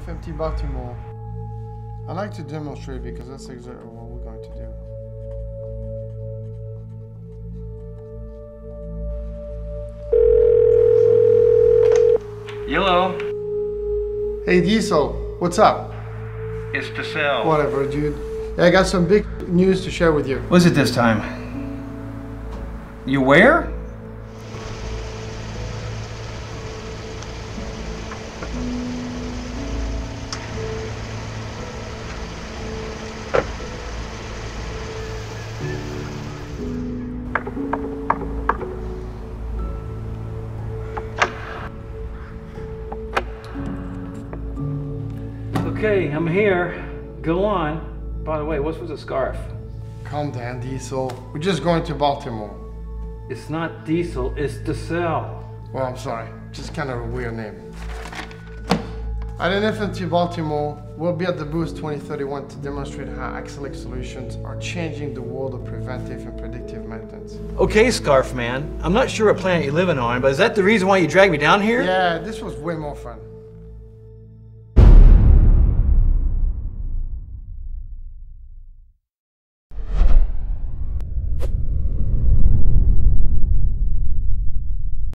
FMT Baltimore. I like to demonstrate because that's exactly what we're going to do. Hello, Hey Diesel, what's up? it's DeSalle. Whatever, dude. Yeah, I got some big news to share with you. What is it this time? You where? Okay, I'm here. Go on. By the way, what's with the scarf? Calm down, Diesel. We're just going to Baltimore. It's not Diesel, it's DeSalle. Well, I'm sorry. Just kind of a weird name. At an FMT Baltimore, we'll be at the booth 2031 to demonstrate how Accelix solutions are changing the world of preventive and predictive maintenance. Okay, Scarf Man. I'm not sure what planet you're living on, but is that the reason why you dragged me down here? Yeah, this was way more fun.